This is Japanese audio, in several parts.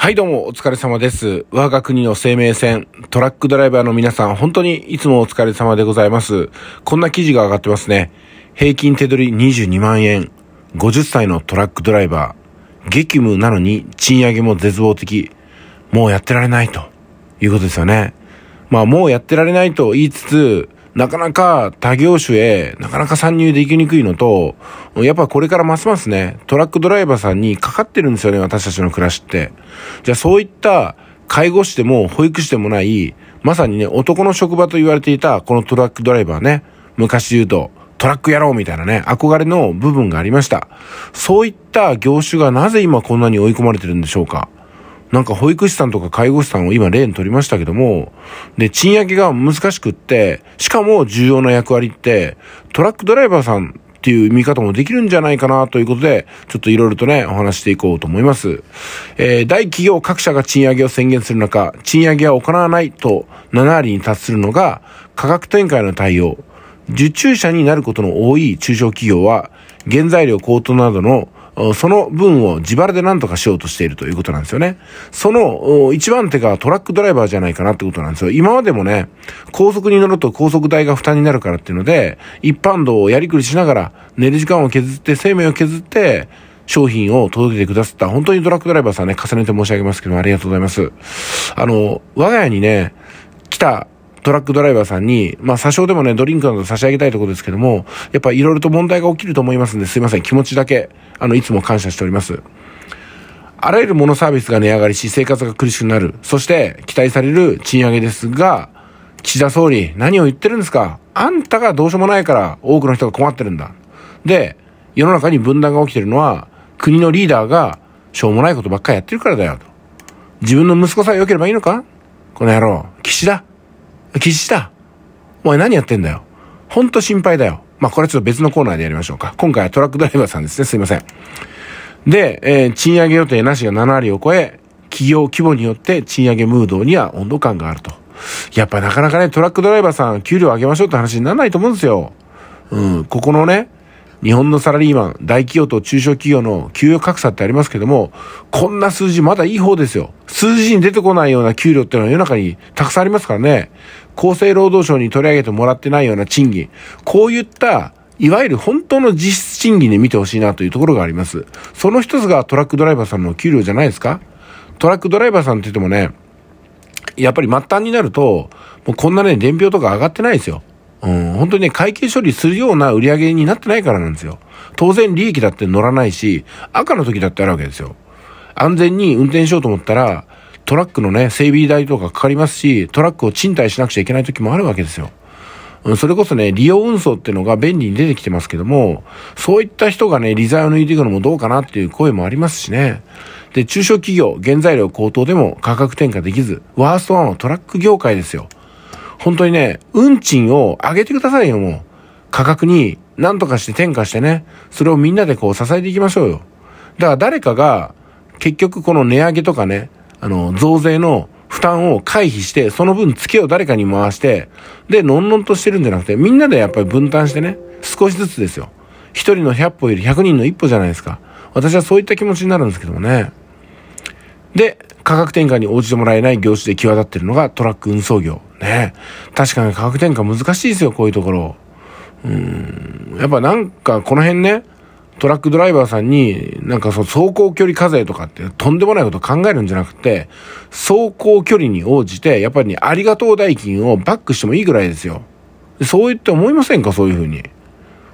はいどうもお疲れ様です。我が国の生命線、トラックドライバーの皆さん、本当にいつもお疲れ様でございます。こんな記事が上がってますね。平均手取り22万円。50歳のトラックドライバー。激務なのに賃上げも絶望的。もうやってられないということですよね。まあもうやってられないと言いつつ、なかなか他業種へなかなか参入できにくいのと、やっぱこれからますますね、トラックドライバーさんにかかってるんですよね、私たちの暮らしって。じゃあそういった介護士でも保育士でもない、まさにね、男の職場と言われていたこのトラックドライバーね、昔言うと、トラック野郎みたいなね、憧れの部分がありました。そういった業種がなぜ今こんなに追い込まれてるんでしょうかなんか保育士さんとか介護士さんを今例に取りましたけども、で、賃上げが難しくって、しかも重要な役割って、トラックドライバーさんっていう見方もできるんじゃないかなということで、ちょっといろいろとね、お話していこうと思います。えー、大企業各社が賃上げを宣言する中、賃上げは行わないと7割に達するのが価格転嫁への対応。受注者になることの多い中小企業は、原材料高騰などのその分を自腹で何とかしようとしているということなんですよね。その一番手がトラックドライバーじゃないかなってことなんですよ。今までもね、高速に乗ると高速代が負担になるからっていうので、一般道をやりくりしながら寝る時間を削って生命を削って、商品を届けてくださった、本当にトラックドライバーさんね、重ねて申し上げますけども、ありがとうございます。あの、我が家にね、来たトラックドライバーさんに、まあ、詐称でもね、ドリンクなど差し上げたいところですけども、やっぱいろいろと問題が起きると思いますんで、すいません、気持ちだけ、あの、いつも感謝しております。あらゆるものサービスが値上がりし、生活が苦しくなる。そして、期待される賃上げですが、岸田総理、何を言ってるんですか？あんたがどうしようもないから、多くの人が困ってるんだ。で、世の中に分断が起きてるのは、国のリーダーが、しょうもないことばっかりやってるからだよ、と。自分の息子さえ良ければいいのか？この野郎、岸田。岸田。お前何やってんだよ？ほんと心配だよ。まあ、これはちょっと別のコーナーでやりましょうか。今回はトラックドライバーさんですね。すいません。で、えー、賃上げ予定なしが7割を超え、企業規模によって賃上げムードには温度感があると。やっぱなかなかね、トラックドライバーさん、給料上げましょうって話にならないと思うんですよ。うん、ここのね、日本のサラリーマン、大企業と中小企業の給与格差ってありますけども、こんな数字まだいい方ですよ。数字に出てこないような給料っていうのは世の中にたくさんありますからね。厚生労働省に取り上げてもらってないような賃金。こういった、いわゆる本当の実質賃金で見てほしいなというところがあります。その一つがトラックドライバーさんの給料じゃないですかトラックドライバーさんって言ってもね、やっぱり末端になると、もうこんなね、伝票とか上がってないですよ。うん、本当にね、会計処理するような売り上げになってないからなんですよ。当然利益だって乗らないし、赤の時だってあるわけですよ。安全に運転しようと思ったら、トラックのね、整備代とかかかりますし、トラックを賃貸しなくちゃいけない時もあるわけですよ。うん、それこそね、利用運送っていうのが便利に出てきてますけども、そういった人がね、利罪を抜いていくのもどうかなっていう声もありますしね。で、中小企業、原材料高騰でも価格転嫁できず、ワーストワンはトラック業界ですよ。本当にね、運賃を上げてくださいよ、もう。価格に何とかして転嫁してね、それをみんなでこう支えていきましょうよ。だから誰かが、結局この値上げとかね、あの、増税の負担を回避して、その分付けを誰かに回して、で、のんのんとしてるんじゃなくて、みんなでやっぱり分担してね、少しずつですよ。一人の100歩より100人の一歩じゃないですか。私はそういった気持ちになるんですけどもね。で、価格転嫁に応じてもらえない業種で際立ってるのがトラック運送業。ね。確かに価格転嫁難しいですよ、こういうところ。うん。やっぱなんかこの辺ね、トラックドライバーさんに、なんかその走行距離課税とかってとんでもないこと考えるんじゃなくて、走行距離に応じて、やっぱりね、ありがとう代金をバックしてもいいぐらいですよ。そう言って思いませんか、そういうふうに。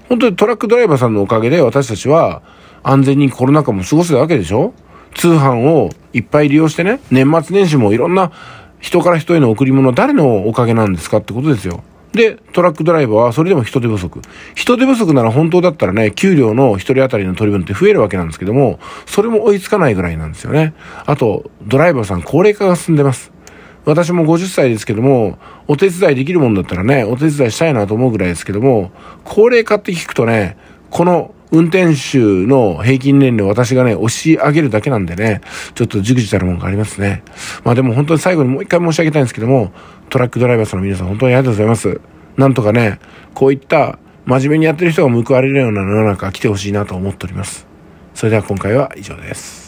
本当にトラックドライバーさんのおかげで私たちは安全にコロナ禍も過ごせたわけでしょ？通販をいっぱい利用してね、年末年始もいろんな人から人への贈り物誰のおかげなんですかってことですよ。で、トラックドライバーはそれでも人手不足。人手不足なら本当だったらね、給料の一人当たりの取り分って増えるわけなんですけども、それも追いつかないぐらいなんですよね。あと、ドライバーさん高齢化が進んでます。私も50歳ですけども、お手伝いできるもんだったらね、お手伝いしたいなと思うぐらいですけども、高齢化って聞くとね、この運転手の平均年齢を私がね、押し上げるだけなんでね、ちょっとじくじたるもんがありますね。まあでも本当に最後にもう一回申し上げたいんですけども、トラックドライバーさんの皆さん本当にありがとうございます。なんとかね、こういった真面目にやってる人が報われるような世の中来てほしいなと思っております。それでは今回は以上です。